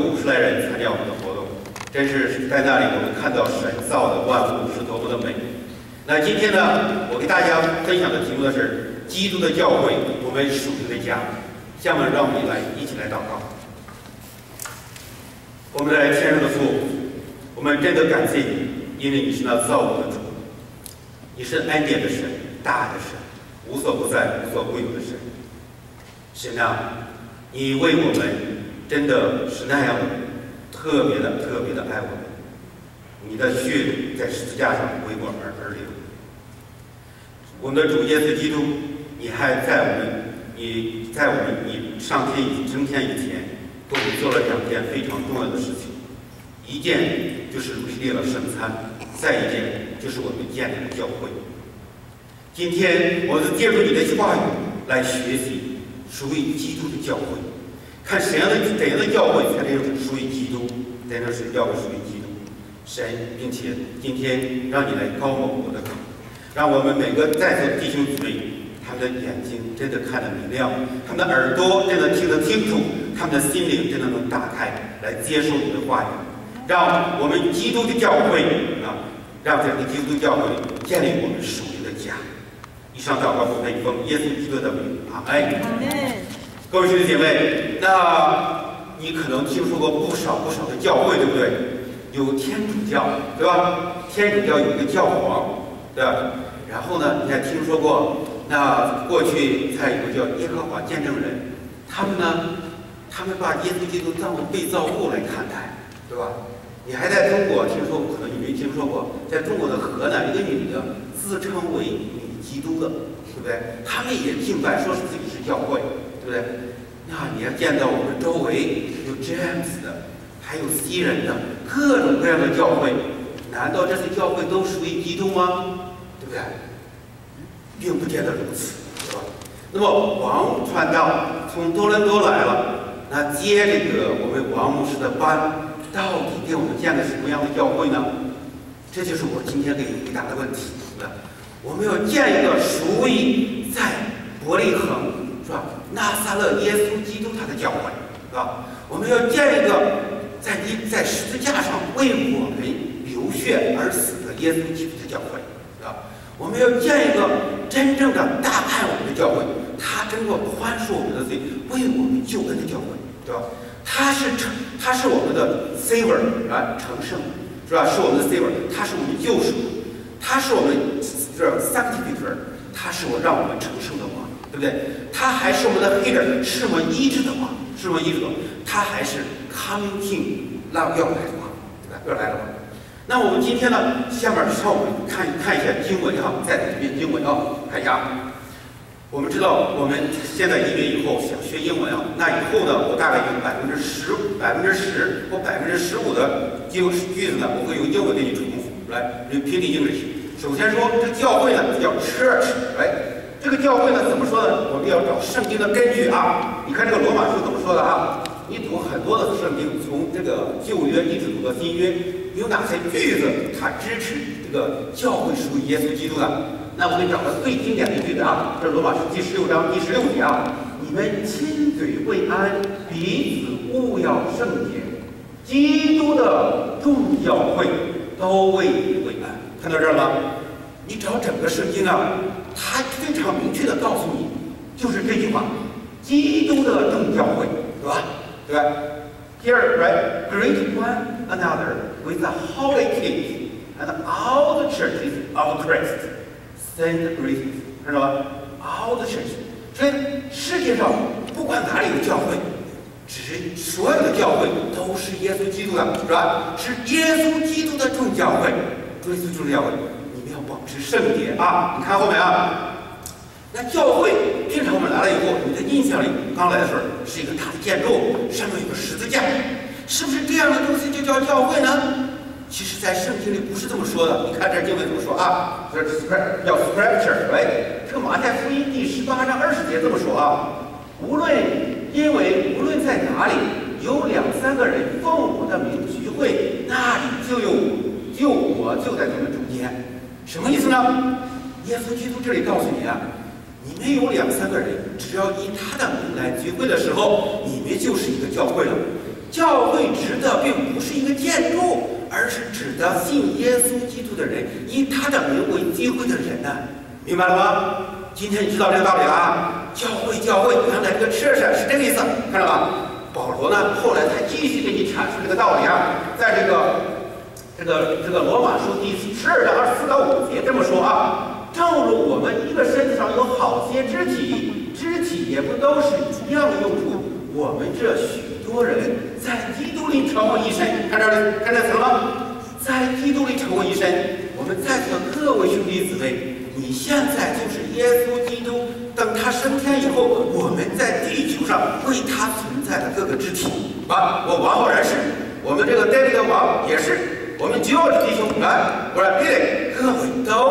五十来人参加我们的活动，真是在那里我们看到神造的万物是多么的美。那今天呢，我给大家分享的题目呢是基督的教会，我们属灵的家。下面让我们来一起来祷告。我们来天上的父，我们真的感谢你，因为你是那造物的主，你是恩典的神，大的神，无所不在、无所不有的神。神啊，你为我们真的是那样特别的、特别的爱我们，你的血在十字架上为我而而流。我们的主耶稣基督，你还在我们，你在我们你上天以升天以前。给我做了两件非常重要的事情，一件就是立了圣餐，再一件就是我们建立了教会。今天我是借助你的话语来学习属于基督的教会，看怎样的怎样的教会才能属于基督，在那是教会属于基督。神，并且今天让你来高某我的口，让我们每个在座弟兄姊妹。他们的眼睛真的看得明亮，他们的耳朵真的听得清楚，他们的心灵真的能打开来接受你的话语，让我们基督的教会啊，让这个基督教会建立我们属灵的家。以上祷告奉耶稣基督的名，阿门。各位兄弟姐妹，那你可能听说过不少不少的教会，对不对？有天主教，对吧？天主教有一个教皇，对吧？然后呢，你还听说过？那过去还有一个叫耶和华见证人，他们呢，他们把耶稣基督当做被造物来看待，对吧？你还在中国听说过？可能你没听说过，在中国的河南，一个女的自称为女基督的，对不对？他们也敬拜，说是自己是教会，对不对？那你要见到我们周围有 James 的，还有西人的各种各样的教会，难道这些教会都属于基督吗？对不对？并不见得如此，是吧？那么王传道从多伦多来了，那接这个我们王牧师的班，到底给我们建个什么样的教会呢？这就是我今天给你回答的问题，是吧？我们要建一个属于在伯利恒，是吧？拿撒勒耶稣基督他的教会，是吧？我们要建一个在你在十字架上为我们流血而死的耶稣基督的教会，是吧？我们要建一个真正的大爱我们的教会，他真正宽恕我们的罪，为我们救恩的教会，对吧？他是成，他是我们的 saver 啊，成圣，是吧？是我们的 saver，他是我们的救赎，他是我们这 sanctifier，他是我让我们成圣的，对不对？他还是我们的 healer，是我们医治的话，是我们医治的王，他还是 coming king，那要来的王，对吧？要来的王。那我们今天呢，下面让我们看看一下经文哈，在这边经文啊，看一下。我们知道，我们现在移民以后想学英文啊，那以后呢，我大概有百分之十、百分之十或百分之十五的句句子呢，我会用英文给你重复来 repeat English。首先说，这教会呢叫 church，哎，这个教会呢怎么说呢？我们要找圣经的根据啊。你看这个罗马书怎么说的啊？你读很多的圣经，从这个旧约一直读到新约。有哪些句子它支持这个教会属于耶稣基督的？那我给你找个最经典的句子啊，这是罗马书第十六章第十六节啊。你们亲嘴未安，彼此勿要圣洁。基督的众教会都为你为安。看到这儿了吗？你找整个圣经啊，它非常明确的告诉你，就是这句话：基督的众教会，对吧？对吧？Here, right? Greet one another with the holy kiss and all the churches of Christ send greetings，看到吧？All the churches，所以世界上不管哪里有教会，只所有的教会都是耶稣基督的，是吧？是耶稣基督的众教会，耶稣基督教会，你们要保持圣洁啊！你看后面啊。那教会平常我们来了以后，你的印象里刚来的时候是一个大的建筑，上面有个十字架，是不是这样的东西就叫教会呢？其实，在圣经里不是这么说的。你看这经文怎么说啊？这 script 叫 scripture，对，这个马太福音第十八章二十节这么说啊。无论因为无论在哪里有两三个人奉我的名聚会，那里就有就我就在他们中间。什么意思呢？耶稣基督这里告诉你啊。你们有两三个人，只要以他的名来聚会的时候，你们就是一个教会了。教会指的并不是一个建筑，而是指的信耶稣基督的人，以他的名为聚会的人呢，明白了吗？今天你知道这个道理了啊？教会，教会，原来这个车山是这个意思，看到吧？保罗呢，后来他继续给你阐述这个道理啊，在这个这个这个罗马书第十二章二十四到五节这么说啊，正如我们一个身体上有好些肢体，肢体也不都是一样的用处，我们这许多人在基督里成为一身，看这里，看这词了吗？在基督里成为一身，我们在座的各位兄弟姊妹。你现在就是耶稣基督，等他升天以后，我们在地球上为他存在的各个肢体。啊，我王浩然是，我们这个戴维的王也是，我们九弟兄啊，我说对，各位都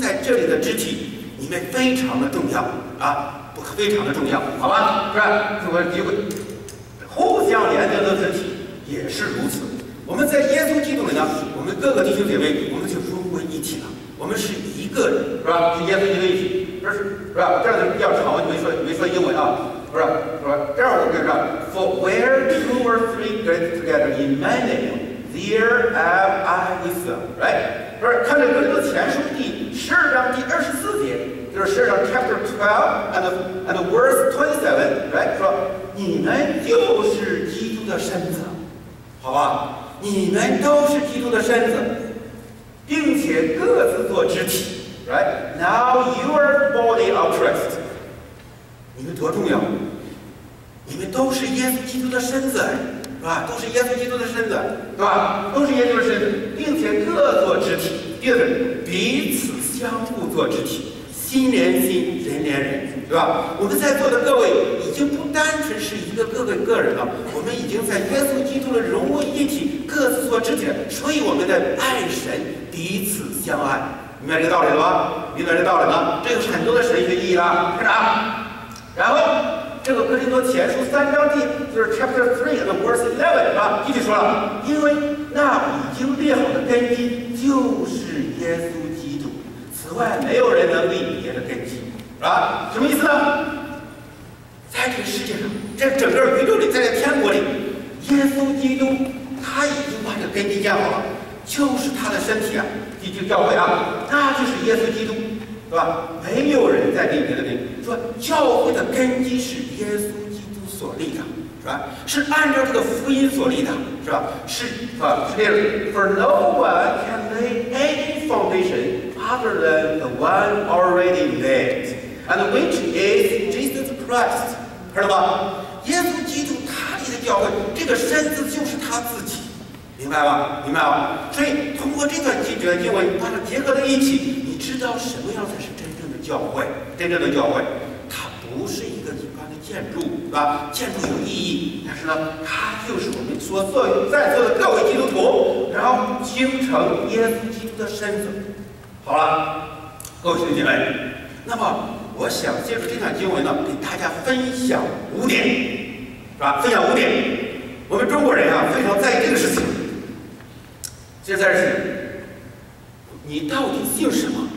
在这里的肢体，你们非常的重要啊，不可非常的重要，好吧？是吧？这个机会，互相连接的肢体也是如此。我们在耶稣基督里呢，我们各个弟兄姐妹，我们就融为一体了。我们是一个人，是吧？是耶稣基督一起，这是是吧？这样的比较长，我就没说没说英文啊，不是是吧？这样我跟你说，For where two or three get together in my name, there am I with them, right？不是，看这个前书第十二章第二十四节，就是十二章 chapter twelve and and verse twenty seven，right？说你们就是基督的身子，好吧？你们都是基督的身子。并且各自做肢体，right? Now your body of Christ，你们多重要！你们都是耶稣基督的身子，是吧？都是耶稣基督的身子，是吧？都是耶稣的身子，并且各做肢体，第二个彼此相互做肢体，心连心，人连人，是吧？我们在座的各位已经不单纯是一个各个个人了，我们已经在耶稣基督的融为一体，各自做肢体，所以我们的爱神。彼此相爱，明白这个道理了吗？明白这个道理吗？这有很多的神学意义了，看着啊。然后这个哥林多前书三章第就是 chapter three and verse eleven 啊，继续说了，因为那已经列好的根基就是耶稣，此外没有人能立别的根基，是吧？什么意思呢？在这个世界上，在整个宇宙里，在这天国里，耶稣基督他已经把这个根基建好了。就是他的身体啊，基督教会啊，那就是耶稣基督，是吧？没有人在立别的根，说教会的根基是耶稣基督所立的，是吧？是按照这个福音所立的，是吧？是，是吧？是这样。For no one can lay any foundation other than the one already laid, and which is Jesus Christ，知道吧？耶稣基督他立的教会，这个身子就是他自己。明白吧？明白吧？所以通过这段经卷经文把它结合在一起，你知道什么样才是真正的教会？真正的教会，它不是一个一般的建筑，是吧？建筑有意义，但是呢，它就是我们所做在座的各位基督徒，然后形成耶稣基督的身子。好了，各位兄弟姐妹，那么我想借助这段经文呢，给大家分享五点，是吧？分享五点。我们中国人啊，非常在意这个事情。现在是，你到底姓什么？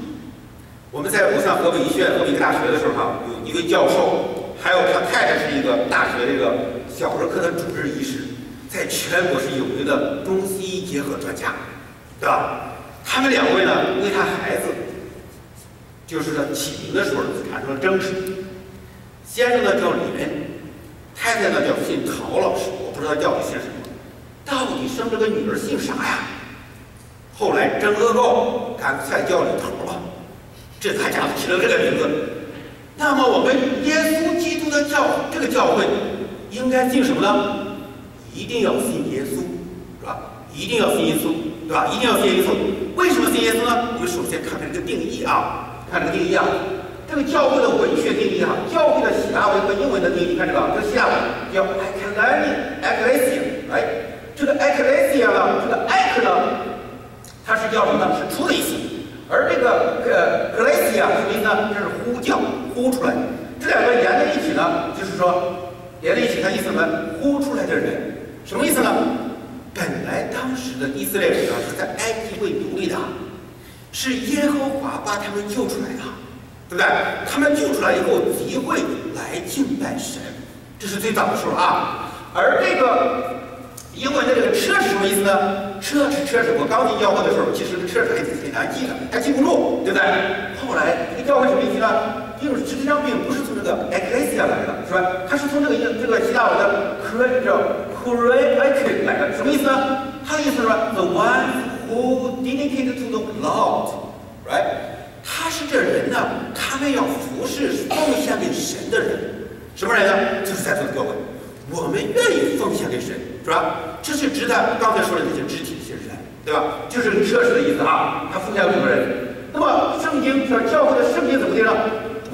我们在武汉河北医学院河北医科大学的时候哈，有一位教授，还有他太太是一个大学这个小儿科的主治医师，在全国是有名的中西医结合专家，对吧？他们两位呢，为他孩子，就是说起名的时候产生了争执。先生呢叫李仁，太太呢叫姓陶老师，我不知道叫你姓什么，到底生这个女儿姓啥呀？后来争恶够，干脆叫李头了，这才家起了这个名字。那么我们耶稣基督的教这个教会应该信什么呢？一定要信耶稣，是吧？一定要信耶稣，对吧？一定要信耶稣。为什么信耶稣呢？我们首先看看这个定义啊，看这个定义啊。这个教会的文学定义啊，教会的希腊文和英文的定义，看这个，这个希腊文叫 ecclesia，哎，这个 ecclesia 呢，这个 ec 呢？它是叫什么呢？是出的意思，而这个呃格雷西亚什么意思呢？这是呼叫，呼出来。这两个连在一起呢，就是说连在一起，它意思什么？呼出来的人，什么意思呢？本来当时的以色列人啊是在埃及为奴隶的，是耶和华把他们救出来的，对不对？他们救出来以后，集会来敬拜神，这是最早的时候啊。而这个英文的这个 church 什么意思呢？church church，我刚进教会的时候，其实 church 还挺难记的，还记不住，对不对？后来这个教会什么意思呢？因为实际上并不是从这个 ecclesia 来的，是吧？它是从这个这个希腊文的 c r e 叫 c r e a k e 来的，什么意思呢？它的意思是说？The one who dedicated to the Lord，right？他是这人呢，他们要服侍奉献给神的人，什么人呢？就是在座的各位，我们愿意奉献给神，是吧？这是指的刚才说的那些肢体、这些人，对吧？就是设施的意思啊。他奉献给什么人？那么圣经说教会的圣经怎么定呢？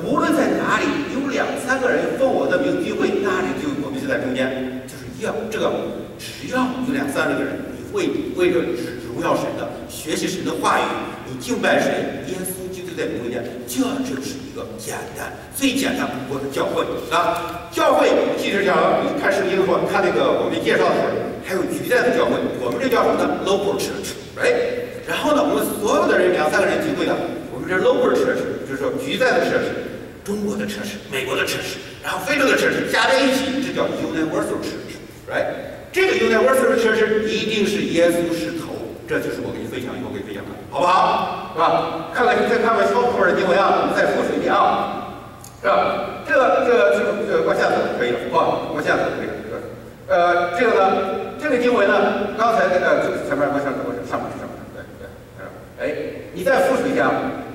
无论在哪里有两三个人奉我的名聚会，那里就我们就在中间，就是要这个，只要有两三个人，你为为着荣耀神的，学习神的话语，你敬拜神，耶稣基督在中间，这就是一个简单最简单不过的教会啊！教会，记着讲，看圣经说，看那个我们介绍的时候，还有局在的教会，我们这叫什么呢？local church，right？然后呢，我们所有的人两三个人聚会的，我们这 local church 就是说局在的设施。中国的城市，美国的城市，然后非洲的城市，加在一起，这叫 universal 城市，right？这个 universal church 一定是耶稣是头，这就是我给你分享以后给你分享的，好不好？是吧？看看你再看看小部分的经文啊，我们再复述一遍啊，是吧？这这个这个往下走就可以了，吧？往下走就可以了，呃，这个呢，这个经文呢，刚才那个就是前面往下走，上面是什么？对对，哎，你再复述一下，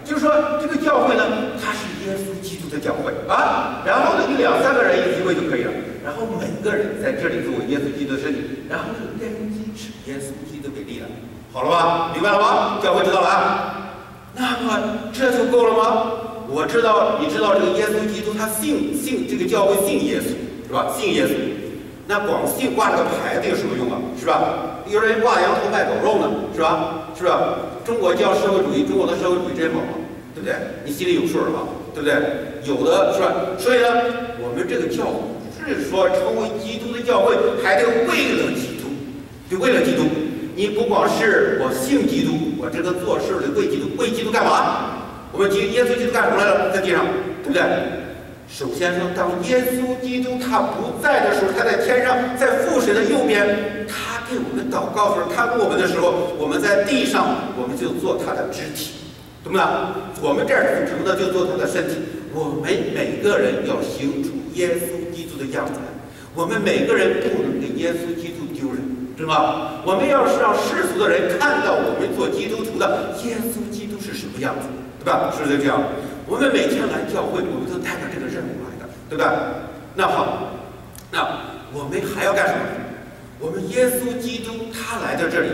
就是说这个教会呢，它是耶稣基督。的教会啊，然后呢，你两三个人一聚会就可以了。然后每个人在这里作为耶稣基督的身体，然后是根基是耶稣基督给立的，好了吧？明白了吗？教会知道了啊？那么这就够了吗？我知道，你知道这个耶稣基督他信信这个教会信耶稣是吧？信耶稣，那光信挂这个牌子有什么用啊？是吧？有人挂羊头卖狗肉呢，是吧？是吧？中国叫社会主义，中国的社会主义真好，对不对？你心里有数吧？对不对？有的是吧？所以呢，我们这个教不是说成为基督的教会，还得为了基督，就为了基督。你不光是我信基督，我这个做事得为基督，为基督干嘛？我们基耶稣基督干什么来了？在地上，对不对？首先说，当耶稣基督他不在的时候，他在天上，在父神的右边，他给我们祷告的时候，看我们的时候，我们在地上，我们就做他的肢体。怎么了？我们这儿组成的就做他的身体。我们每个人要行出耶稣基督的样子。我们每个人不能给耶稣基督丢人，知道吗？我们要是让世俗的人看到我们做基督徒的耶稣样子，对吧？是不是这样？我们每天来教会，我们都带着这个任务来的，对吧？那好，那我们还要干什么？我们耶稣基督他来到这里，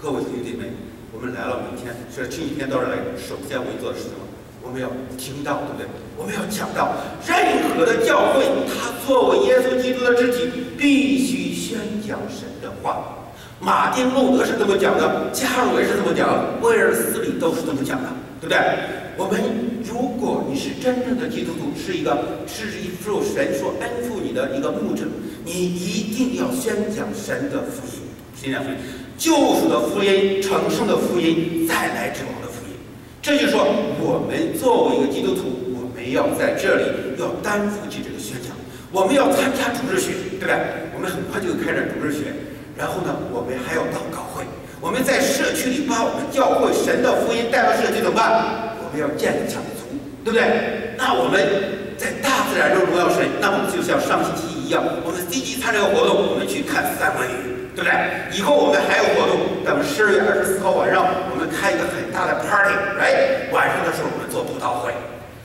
各位兄弟们。我们来了，每天这这一天到这来，首先我们做的是什么？我们要听到，对不对？我们要讲到，任何的教会，它作为耶稣基督的肢体，必须宣讲神的话。马丁路德是这么讲的，加尔文是这么讲的，威尔斯里都是这么讲的，对不对？我们如果你是真正的基督徒，是一个是一受神所恩赐你的一个牧者，你一定要宣讲神的福音，宣讲福音。救赎的福音，成圣的福音，再来之王的福音。这就是说，我们作为一个基督徒，我们要在这里要担负起这个宣讲。我们要参加主日学，对不对？我们很快就开展主日学。然后呢，我们还要祷告会。我们在社区里把我们教会神的福音带到社区怎么办？我们要建立家族，对不对？那我们在大自然中荣耀神。那我们就像上星期一样，我们积极参加活动，我们去看三文鱼。对不对？以后我们还有活动，等十二月二十四号晚上，我们开一个很大的 party，哎，晚上的时候我们做布道会。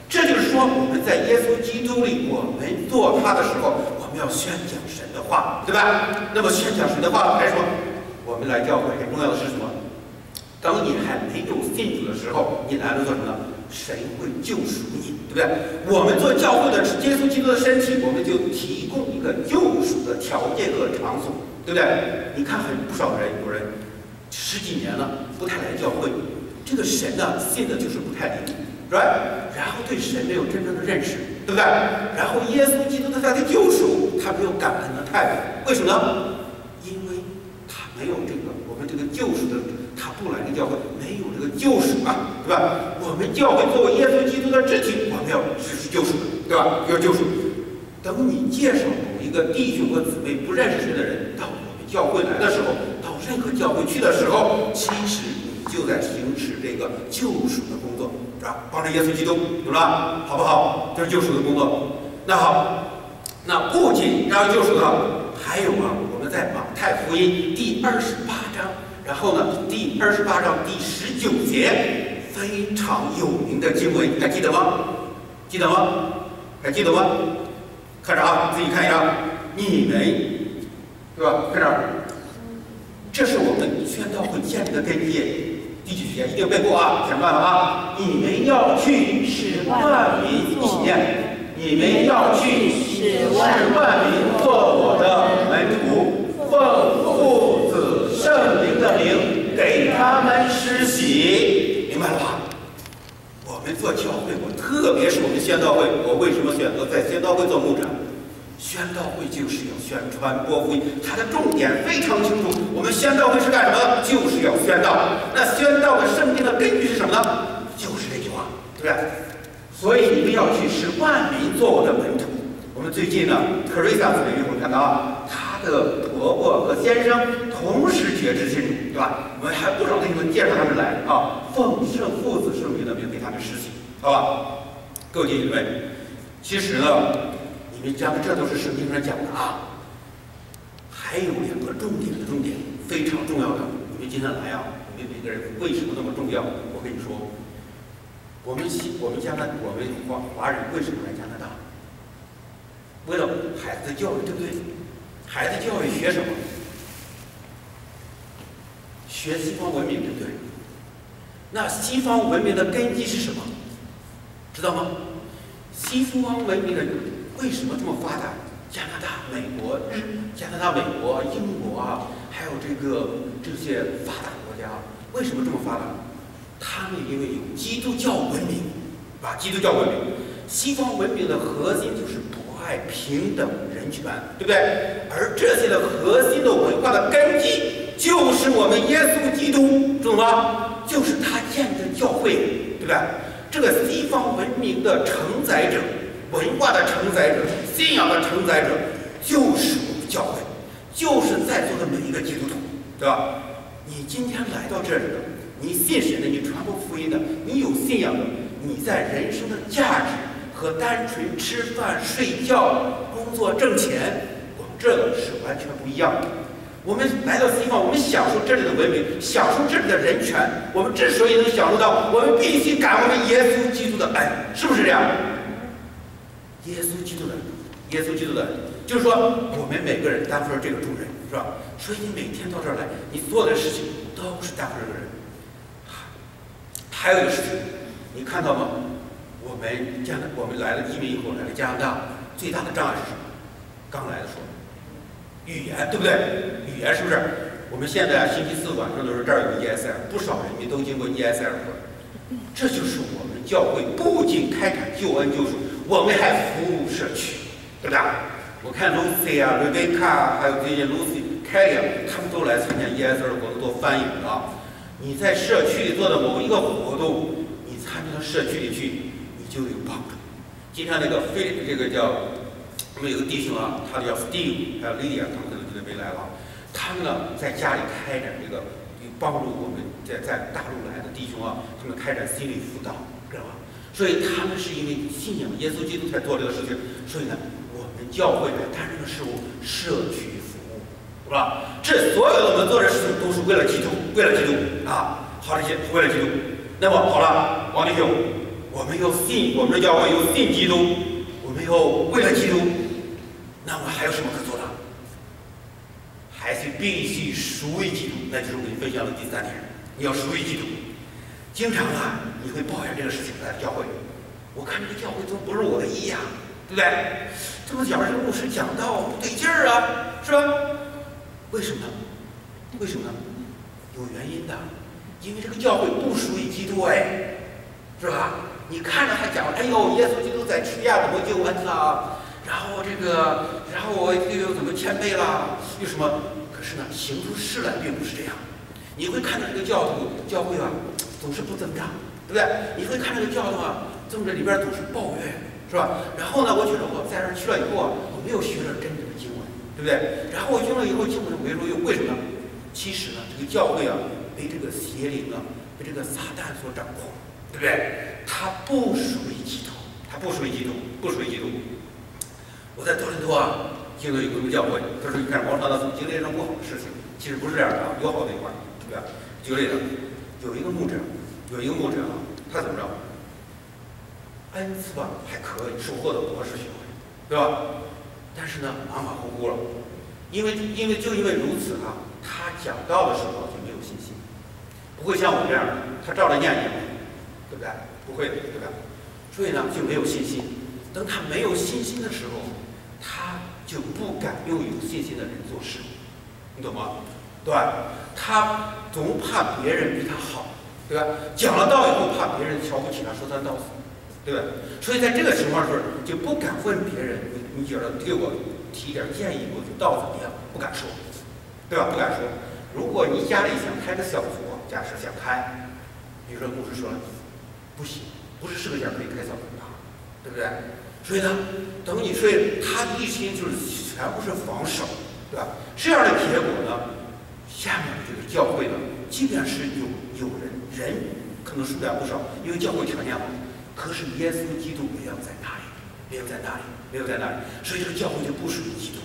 这就是说，我们在耶稣基督里，我们做他的时候，要宣讲神的话，对吧？那么宣讲神的话，还说我们来教会很重要的是什么？当你还没有信主的时候，你来了做什么？神会救赎你，对不对？我们做教会的耶稣基督的身体，我们就提供一个救赎的条件和场所。对不对？你看，很不少人，有人十几年了不太来教会，这个神呢，信的就是不太灵，是吧？然后对神没有真正的认识，对不对？然后耶稣基督的他的救赎，他没有感恩的态度，为什么呢？因为他没有这个我们这个救赎的，他不来这个教会，没有这个救赎啊，对吧？我们教会作为耶稣基督的肢体，我们要实施救赎，对吧？要救赎。等你介绍某。一个弟兄和姊妹不认识神的人到我们教会来的时候，到任何教会去的时候，其实你就在行使这个救赎的工作，是吧？帮着耶稣基督，懂了？好不好？这是救赎的工作。那好，那不仅要救赎的，还有啊，我们在马太福音第二十八章，然后呢，第二十八章第十九节非常有名的经文，还记得吗？记得吗？还记得吗？看着啊，自己看一下，你们，对吧？看着，这是我们宣道会建立的根基。第几节一定背过啊？想办法啊！你们要去使万民一起念，你们要去使万民做我的门徒，奉父子圣灵的名给他们施洗，明白了吧？我们做教会，我特别是我们宣道会，我为什么选择在宣道会做牧者？宣道会就是要宣传播福音，它的重点非常清楚。我们宣道会是干什么？就是要宣道。那宣道的圣经的根据是什么呢？就是这句话，对不对？所以你们要去使万民做我的门徒。我们最近呢，特瑞莎姊妹会看到啊，她的婆婆和先生同时觉知信主，对吧？我们还不少给你们介绍他们来啊，奉圣父子圣灵的名给他们实习，好吧？各位弟兄们，其实呢。你们讲的这都是圣经上讲的啊，还有两个重点的重点，非常重要的。你们今天来啊，你们每个人为什么那么重要？我跟你说，我们西我们加拿我们华华人为什么来加拿大？为了孩子的教育，对不对？孩子教育学什么？学西方文明，对不对？那西方文明的根基是什么？知道吗？西方文明的。为什么这么发达？加拿大、美国、加拿大、美国、英国啊，还有这个这些发达国家，为什么这么发达？他们因为有基督教文明，啊，基督教文明，西方文明的核心就是博爱、平等、人权，对不对？而这些的核心的文化的根基，就是我们耶稣基督，懂吗？就是他建的教会，对不对？这个西方文明的承载者。文化的承载者，信仰的承载者，就是我们教会，就是在座的每一个基督徒，对吧？你今天来到这里了，你信神的，你传播福音的，你有信仰的，你在人生的价值和单纯吃饭、睡觉、工作、挣钱，我们这个是完全不一样的。我们来到西方，我们享受这里的文明，享受这里的人权。我们之所以能享受到，我们必须感恩耶稣基督的恩，是不是这样？耶稣基督的，耶稣基督的，就是说，我们每个人担负着这个重任，是吧？所以你每天到这儿来，你做的事情都是担负这个人。还有一个事情，你看到吗？我们加拿，我们来了移民以后来了加拿大，最大的障碍是什么？刚来的时候，语言，对不对？语言是不是？我们现在星期四晚上都是这儿有 ESL，不少人民都经过 ESL 课。这就是我们教会不仅开展救恩救赎。我们还服务社区，对吧？我看 Lucy 啊、Rebecca 还有这些 Lucy、Kelly 他们都来参加 ESL 活动做翻译啊。你在社区里做的某一个活动，你参加到社区里去，你就有帮助。今天那个非这个叫我们有个弟兄啊，他叫 Steve，还有 Lydia，他们可能今天没来了。他们呢在家里开展这个，帮助我们在在大陆来的弟兄啊，他们开展心理辅导，知道吧？所以他们是因为信仰耶稣基督才做这个事情。所以呢，我们教会来干这个事务，社区服务，是吧？这所有的我们做的事情都是为了基督，为了基督啊！好，这些为了基督。那么好了，王弟兄，我们要信我们的教会，要信基督，我们要为了基督，那么还有什么可做的？还是必须属于基督，那就是我给你分享的第三点，你要属于基督。经常啊，你会抱怨这个事情在教会。我看这个教会怎么不如我的意呀，对不对？这么讲这个牧师讲道不对劲儿啊，是吧？为什么？为什么？有原因的，因为这个教会不属于基督哎，是吧？你看着还讲，哎呦，耶稣基督在吃亚怎么救恩了？然后这个，然后我又怎么谦卑了？又什么？可是呢，行出事来并不是这样。你会看到这个教徒教会啊。总是不增长，对不对？你会看这个教堂啊，从这里边总是抱怨，是吧？然后呢，我觉得我在这儿去了以后啊，我没有学着真正的经文对不对？然后我用了以后，经文为何用？为什么呢？其实呢，这个教会啊，被这个邪灵啊，被这个撒旦所掌控，对不对？它不属于基督，它不属于基督，不属于基督。我在多伦多啊，听到有个教会，他说：“你看王传道经历一种不好的事情，其实不是这样的啊，有好的一块，对不对？举个例子，有一个牧者，有一个牧者，他怎么着？恩赐吧还可以，收获的博士学位，对吧？但是呢，马马虎虎了，因为因为就因为如此啊。”他讲道的时候就没有信心，不会像我这样，他照着念念，对不对？不会的，对？所以呢就没有信心。等他没有信心的时候，他就不敢用有信心的人做事，你懂吗？对？他总怕别人比他好，对吧？讲了道以后，怕别人瞧不起他，说三道四，对吧？所以在这个情况时候，就不敢问别人，你你觉得对我提一点建议，我就道怎么样？不敢说。对吧？不敢说。如果你家里想开个小佛，假设想开，比如说牧师说，不行，不是是个点可以开小佛的，对不对？所以呢，等你睡他一心就是全部是防守，对吧？这样的结果呢，下面这个教会呢，即便是有有人人可能数量不少，因为教会条件好，可是耶稣基督没有在那里，没有在那里，没有在那里，所以这个教会就不属于基督。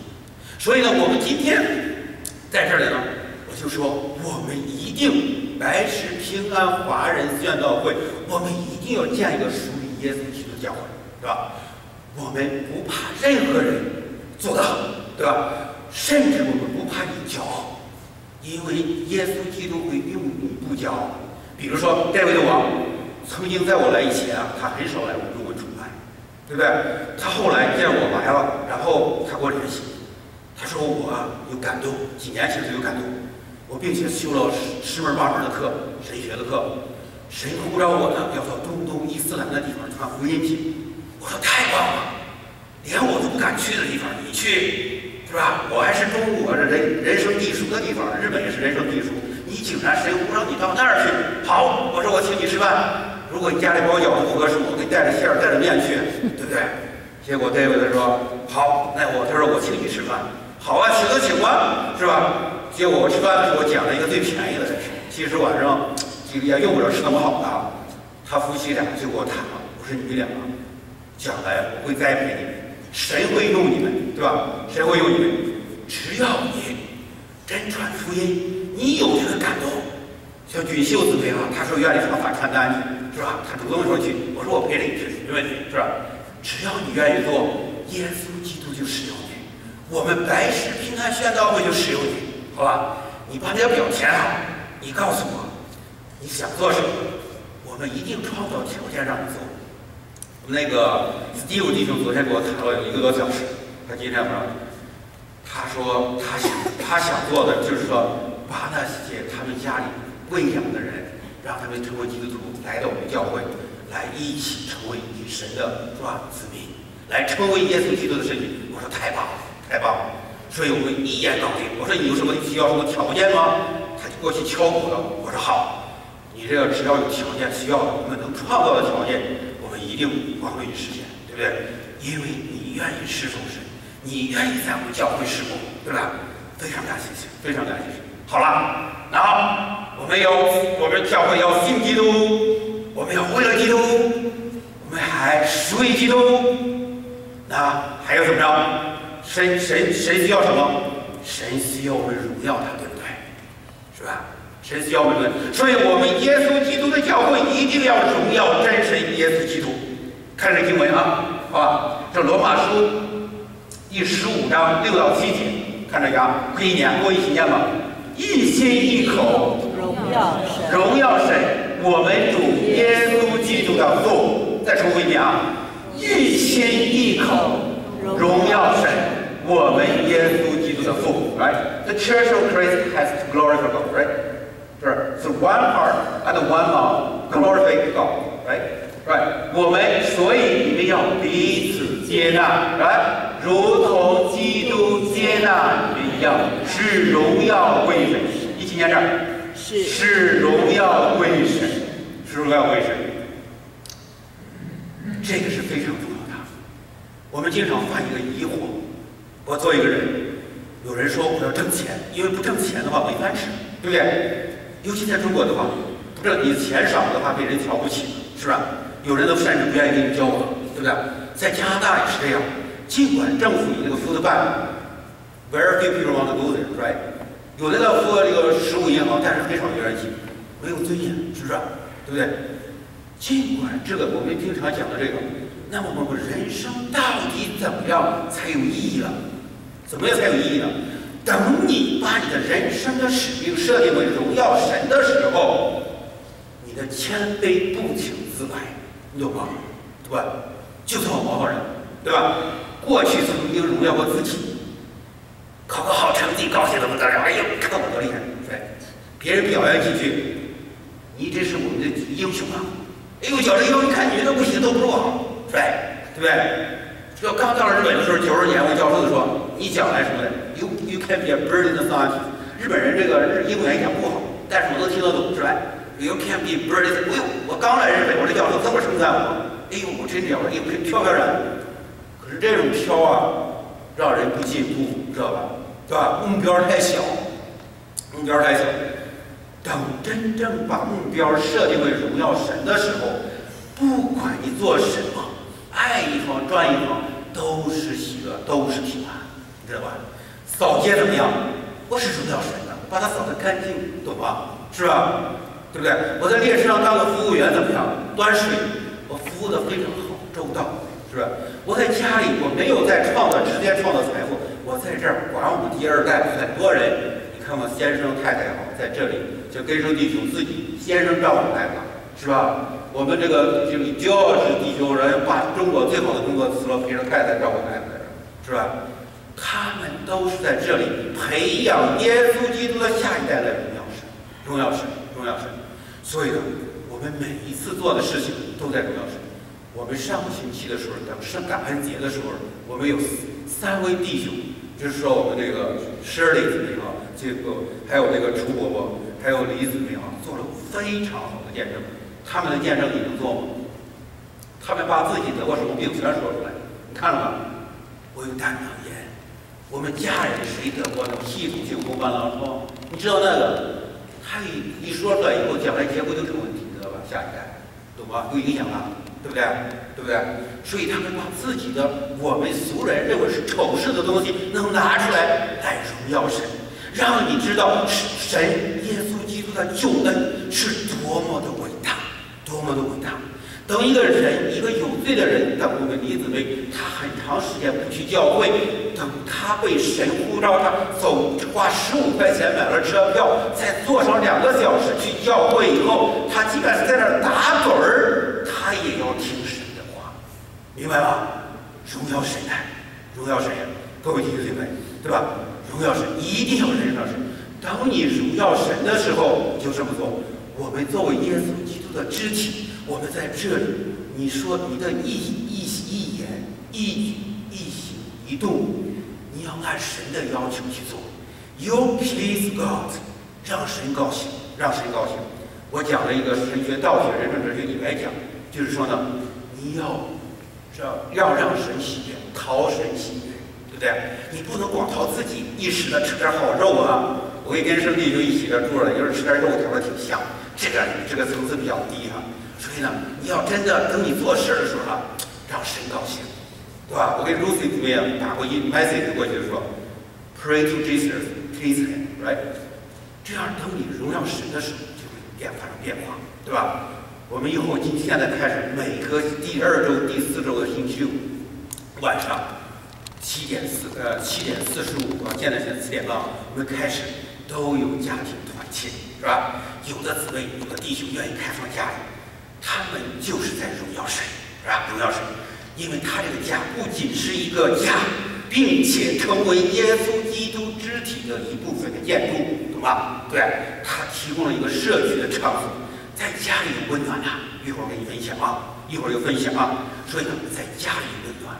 所以呢，我们今天。在这里呢，我就说，我们一定白石平安华人宣道会，我们一定要建一个属于耶稣基督教会，对吧？我们不怕任何人做得好，对吧？甚至我们不怕你骄傲，因为耶稣基督会用你不骄傲。比如说戴维的王，曾经在我来以前啊，他很少来我们中国崇拜，对不对？他后来见我来了，然后他给我联系。他说我有感动，几年前就有感动，我并且修了十十门八门的课，神学的课，神呼召我呢，要到中东伊斯兰的地方传福音去。我说太棒了，连我都不敢去的地方，你去是吧？我还是中国这人人生地熟的地方，日本也是人生地熟，你竟然神呼召你到那儿去？好，我说我请你吃饭，如果你家里包饺子不合适，我给你带着馅儿带着面去，对不对？结果这位他说好，那我他说我请你吃饭。好啊，请都请吧，是吧？结果我吃饭的时候讲了一个最便宜的，其实晚上也用不着吃那么好的。他夫妻俩就给我谈了，我说你俩将来我会栽培你，谁会用你们，对吧？谁会用你们？只要你真传福音，你有这个感动，像俊秀姊妹啊，他说愿意发发传单去，是吧？他主动说去，我说我陪着你去，没问题，是吧？只要你愿意做，耶稣基督就使用你。我们白石平安宣道会就使用你，好吧？你把这表填好，你告诉我你想做什么，我们一定创造条件让你做。那个 Steve 弟兄昨天给我谈了有一个多小时，他今天晚上他说他想他想做的就是说把那些他们家里喂养的人，让他们成为基督徒，来到我们教会，来一起成为女神的是吧子民，来成为耶稣基督的身体。我说太棒了。太棒了，所以我们一言搞定。我说你有什么需要什么条件吗？他就过去敲鼓了。我说好，你这个只要有条件需要的，我们能创造的条件，定帮助你实现，对不对？因为你愿意侍奉神，你愿意在我们教会侍奉，对吧？非常感谢，非常感谢。好了，那，我们要我们教会要信基督，我们要为了基督，我们还属于基督，那还有怎么着？神神神需要什么？神需要我们荣耀他，对不对？是吧？神需要我们，所以我们耶稣基督的教会一定要荣耀真神耶稣基督。看这经文啊，好吧？这罗马书第十五章六到七节，看这个啊，可以念，跟我一起念吧。一心一口荣耀神，荣耀神，我们主耶稣基督的父。再重复一遍啊，一心一口荣耀神。我们耶稣基督的父，right? The Church of Christ has to glorify God, right? 是，是 one heart and one mouth glorify God, right? 哎我们所以你们要彼此接纳哎如同基督接纳你们一样，是荣耀归神。一起念这儿，是是荣耀归神，是荣耀归神。这个是非常重要的。我们经常犯一个疑惑。我做一个人，有人说我要挣钱，因为不挣钱的话没饭吃，对不对？尤其在中国的话，不挣你钱少的话被人瞧不起，是吧？有人都甚至不愿意跟你交往，对不对？在加拿大也是这样，尽管政府有那个 food bank，very few people want to go there，right？有那个做这个食物银行，但是很少有人去，没有尊严，是不是？对不对？尽管这个我们经常讲的这个，那么我们人生到底怎么样才有意义呢？怎么样才有意义呢？等你把你的人生的使命设定为荣耀神的时候，你的谦卑不请自来，你懂吗？对吧？就做好人，对吧？过去曾经荣耀过自己，考个好成绩，高兴的不得了。哎呦，看我多厉害！对，别人表扬几句，你这是我们的英雄啊！哎呦，小子，以后一看你都不行，都不如我，对，对不对？这刚到了日本的时候，九十年，我教授就说，你将来什么的？You you can be a bird in the sun。日本人这个日英文讲不好，但是我都听得懂，是吧？You can be bird in the。哎呦，我刚来日本，我这教授这么称赞我。哎呦，我真了不起，飘飘然。可是这种飘啊，让人不进步，知道吧？对吧？目标太小，目标太小。等真正把目标设定为荣耀神的时候，不管你做什么，爱一方赚一方，都是喜乐，都是平安，你知道吧？扫街怎么样？我是荣耀神的，把它扫得干净，懂吧？是吧？对不对？我在烈士上当个服务员怎么样？端水。我服务的非常好，周到，是吧？我在家里，我没有在创造，直接创造财富。我在这儿管我们第二代很多人，你看我先生太太好，在这里就根生弟兄自己先生照顾孩子，是吧？我们这个就骄傲是弟兄人，把中国最好的工作辞了，陪着太太照顾孩子，是吧？他们都是在这里培养耶稣基督的下一代的荣耀神，荣耀神，荣耀神。所以呢。我们每一次做的事情都在荣耀神。我们上个星期的时候，等圣感恩节的时候，我们有三位弟兄，就是说我们那个 Shirley 姊妹啊，这个还有那个楚伯伯，还有李姊妹啊，做了非常好的见证。他们的见证你能做吗？他们把自己得过什么病全说出来，你看了吗？我有胆囊炎，我们家人谁得过那系统性红斑狼疮？你知道那个？他一一说出来以后，将来结果就成问题。知道吧下一代，懂吧？有影响啊，对不对？对不对？所以他们把自己的我们俗人认为是丑事的东西，能拿出来来荣耀神，让你知道神耶稣基督的救恩是多么的伟大，多么的伟大。等一个人，一个有罪的人，等我们李子妹，他很长时间不去教会，等他被神呼召，他走花十五块钱买了车票，再坐上两个小时去教会以后，他即便是在那儿打盹儿，他也要听神的话，明白吗？荣耀神啊，荣耀神！各位弟兄姐妹，对吧？荣耀神一定要荣耀神。当你荣耀神的时候，你就这么做。我们作为耶稣基督的肢体。我们在这里，你说你的一一一言一举一行一动，你要按神的要求去做。You please God，让神高兴，让神高兴。我讲了一个神学、道学、人生哲学，你来讲，就是说呢，你要要要让神喜悦，讨神喜悦，对不对？你不能光讨自己一时的吃点好肉啊。我跟跟圣弟就一起这住了，有时吃点肉条的挺香，这个这个层次比较低哈。所以呢，你要真的等你做事的时候啊，让神高兴，对吧？我跟 Lucy 怎么样打过一 message 过去说，Pray to Jesus, please him, right？这样等你荣耀神的时候，就会变发生变化，对吧？我们以后今现在开始，每个第二周、第四周的星期五晚上七点四呃七点四十五啊，现在是四点半，我们开始都有家庭团契，是吧？有的姊妹、有的弟兄愿意开放家里。他们就是在荣耀神，是吧？荣耀神，因为他这个家不仅是一个家，并且成为耶稣基督肢体的一部分的建筑，懂吧？对，他提供了一个社区的场所，在家里有温暖呐。一会儿给你分享啊，一会儿有分享啊。所以呢，在家里温暖，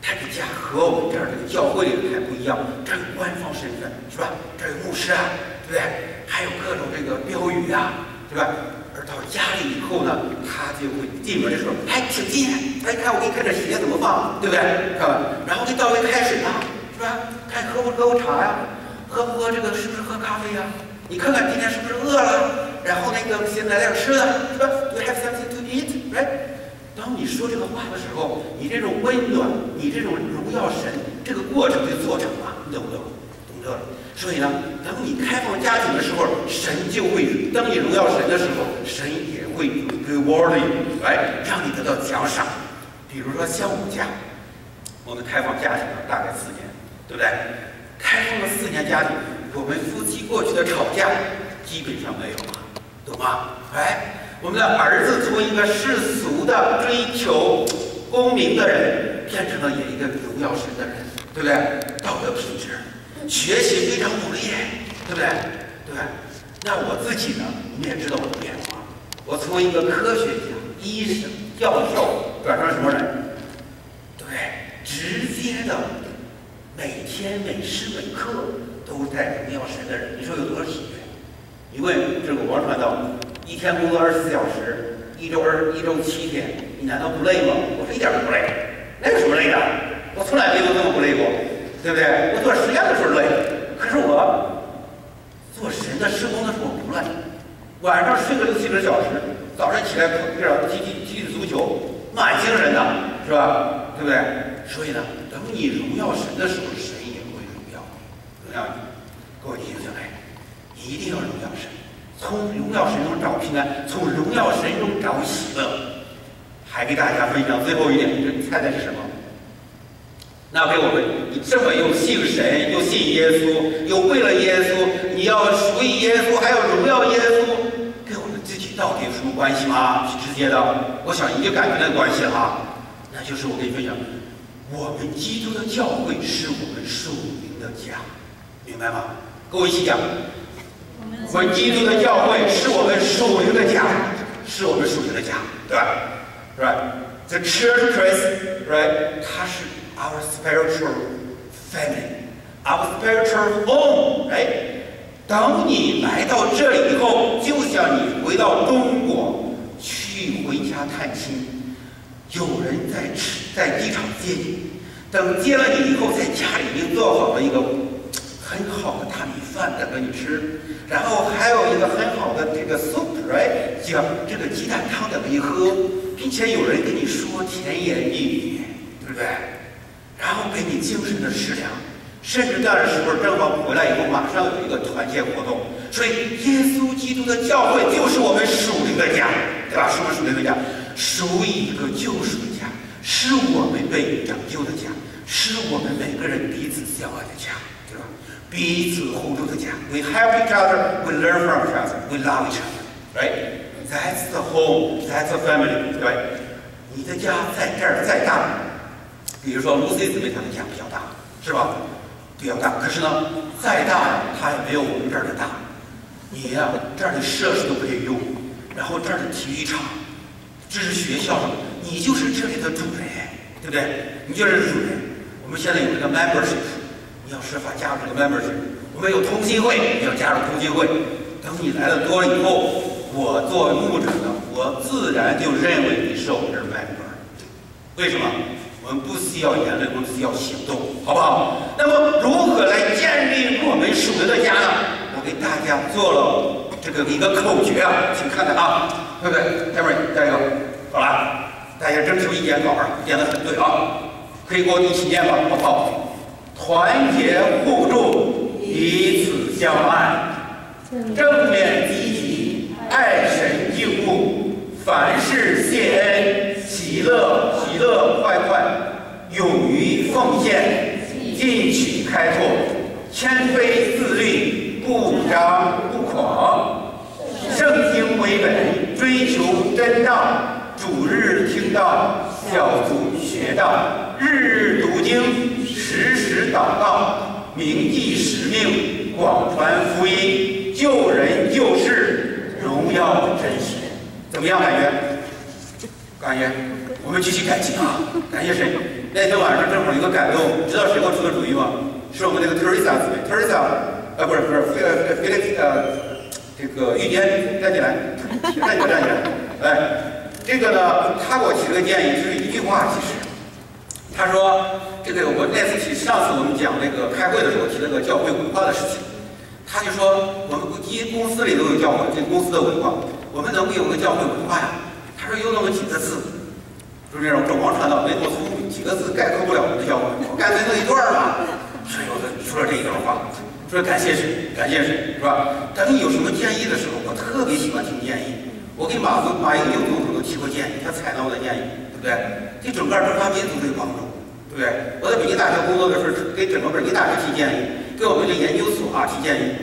他这家和我们这儿这个教会里还不一样，这有官方身份，是吧？这有牧师啊，对不对？还有各种这个标语呀，对吧？而到家里以后呢，他就会进门的时候，哎，请进，哎，看我给你看这鞋怎么放，对不对？看吧，然后就倒杯开水啊，是吧？看喝不喝茶呀？喝不喝这个是不是喝咖啡呀？你看看今天是不是饿了？然后那个先来点吃的，是吧？Do you have something to eat? Right？当你说这个话的时候，你这种温暖，你这种荣耀神，这个过程就做成了，你懂不懂？懂得了。所以呢，当你开放家庭的时候，神就会；当你荣耀神的时候，神也会 rewarding，来让你得到奖赏。比如说像我们家，我们开放家庭了大概四年，对不对？开放了四年家庭，我们夫妻过去的吵架基本上没有了，懂吗？哎。我们的儿子从一个世俗的追求功名的人，变成了也一个荣耀神的人，对不对？道德品质，学习非常努力，对不对？对。那我自己呢？你也知道我的变化。我从一个科学家、医生、教授，转成什么人？对，直接的，每天每时每刻都在荣耀神的人。你说有多少喜悦？你问这个王传道。一天工作二十四小时，一周二一周七天，你难道不累吗？我说一点都不累，那有什么累的？我从来没有那么不累过，对不对？我做实验的时候累，可是我做神的施工的时候不累。晚上睡个六七个小时，早上起来这踢踢踢踢足球，蛮精神的，是吧？对不对？所以呢，等你荣耀神的时候，神也会荣耀荣耀你。各位弟兄姐妹，一定要荣耀神。从荣耀神中找平安，从荣耀神中找喜乐。还给大家分享最后一点，你猜猜是什么？那给我们，你这么又信神，又信耶稣，又为了耶稣，你要属于耶稣，还要荣耀耶稣，跟我们自己到底有什么关系吗？是直接的，我想你就感觉那关系了哈。那就是我跟你分享，我们基督的教会是我们属灵的家，明白吗？跟我一起讲。我们基督的教会是我们属灵的家，是我们属灵的家，对吧是吧？The church Christ, right? 它是 our spiritual family, our spiritual home, 哎等你来到这里以后，就像你回到中国去回家探亲，有人在吃在机场接你，等接了你以后，在家里已经做好了一个很好的大米饭等着你吃。然后还有一个很好的这个 soup，哎，讲这个鸡蛋汤的一喝，并且有人跟你说甜言蜜语，对不对？然后给你精神的食粮，甚至到的时候正好回来以后，马上有一个团建活动。所以，耶稣基督的教会就是我们属灵的家，对吧？是不是属灵的家？属于一个救赎的家，是我们被拯救的家，是我们每个人彼此相爱的家。对吧彼此互助的家，We help each other, we learn from each other, we love each other, right? That's the home, that's the family, 对你的家在这儿再大，比如说 Lucy 姊妹她的家比较大，是吧？比较大，可是呢，再大它也没有我们这儿的大。你呀，这儿的设施都可以用，然后这儿的体育场，这是学校，你就是这里的主人，对不对？你就是主人。我们现在有这个 membership。你要设法加入这个 membership，我们有通信会，你要加入通信会。等你来的多了以后，我作为牧者呢，我自然就认为你是我们这儿 member。为什么？我们不需要言论，我们需要行动，好不好？那么如何来建立我们属灵的家呢？我给大家做了这个一个口诀啊，请看看啊，对不对？下面加一个，好了，大家征求意见稿啊，念得很对啊，可以跟我一起念吧，好不好？团结互助，彼此相爱，正面积极，爱神敬物，凡事谢恩，喜乐乐快快，勇于奉献，进取开拓，谦卑自律，不张不狂，圣经为本，追求真道，主日听道，小组学道，日日读经。时时祷告，铭记使命，广传福音，救人救世，荣耀真实。怎么样？感觉？感觉？我们继续感激啊！感谢谁？那天晚上正好有个感动，知道谁给我出的主意吗？是我们那个 Teresa 姊妹，Teresa，呃，不是不是，菲菲菲利呃，这个玉坚站起来，站起来站起来。哎，这个呢，他给我提了个建议，就是一句话，其实，他说。这个我那次提上次我们讲那个开会的时候提了个教会文化的事情，他就说我们一公司里都有教会，这公司的文化，我们能不能有个教会文化呀？他说有那么几个字，就是那种中王传道没多聪明，几个字概括不了我们的教会，我干脆弄一段吧。所以我就说了这一段话，说感谢谁，感谢谁，是吧？当你有什么建议的时候，我特别喜欢听建议。我给马总马英九总统都提过建议，他采纳我的建议，对不对？对整个中华民族都有帮助，对不对？我在北京大学工作的时候，给整个北京大学提建议，给我们的研究所啊提建议，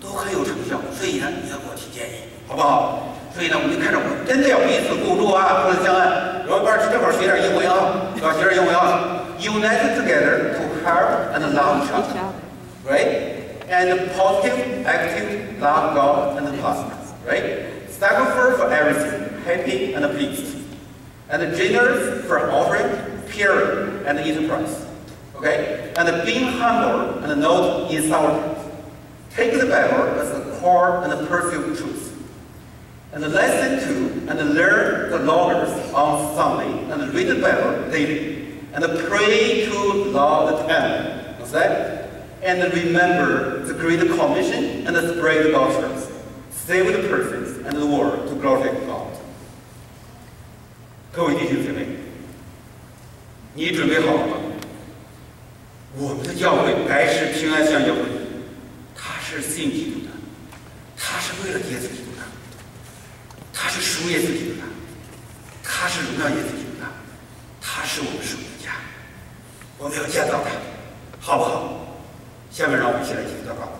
都很有成效。所以呢，你要给我提建议，好不好？所以呢，我们就看着我真的要彼此共助啊，互相爱。然后班正好学点英文啊，是吧？学点英文啊，United together to help and love each other, right? And positive, active, love God and positive, right? Thankful for everything, happy and pleased. And generous for offering, pure and enterprise. Okay? And being humble and not insulting. Take the Bible as the core and pursue truth. And listen to and learn the laws on Sunday and read the Bible daily. And pray to Lord the Temple. What's that? And remember the Great Commission and spread the gospel. Save the persons and the world to glorify God. 各位弟兄姊妹，你准备好了吗？我们的教会白石平安相教会，它是信基 属耶稣基督的，它是荣耀耶稣基督的，它是我们属的家。我们要见到他，好不好？下面让我们一起来进行祷告。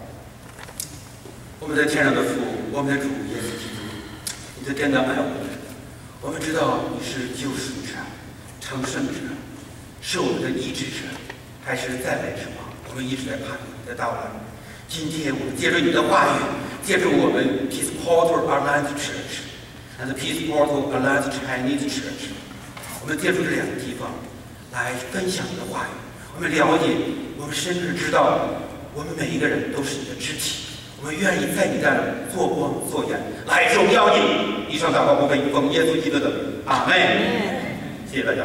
我们在天上的父，我们的主耶稣基督，你的真的爱我们。我们知道你是救赎者、成圣者，是我们的医治者，还是再来之王。我们一直在盼望你的到来。今天我们借着你的话语，借着我们 Peace Portal Alliance Church and Peace Portal Alliance Chinese Church，我们借助这两个地方来分享你的话语。我们了解，我们深至知道，我们每一个人都是你的肢体。我们愿意在你那儿做光做盐，来荣耀你。以上祷告部分奉耶稣基督的名，阿门。谢谢大家。